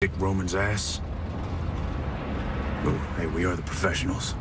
Dick Roman's ass. But hey, we are the professionals.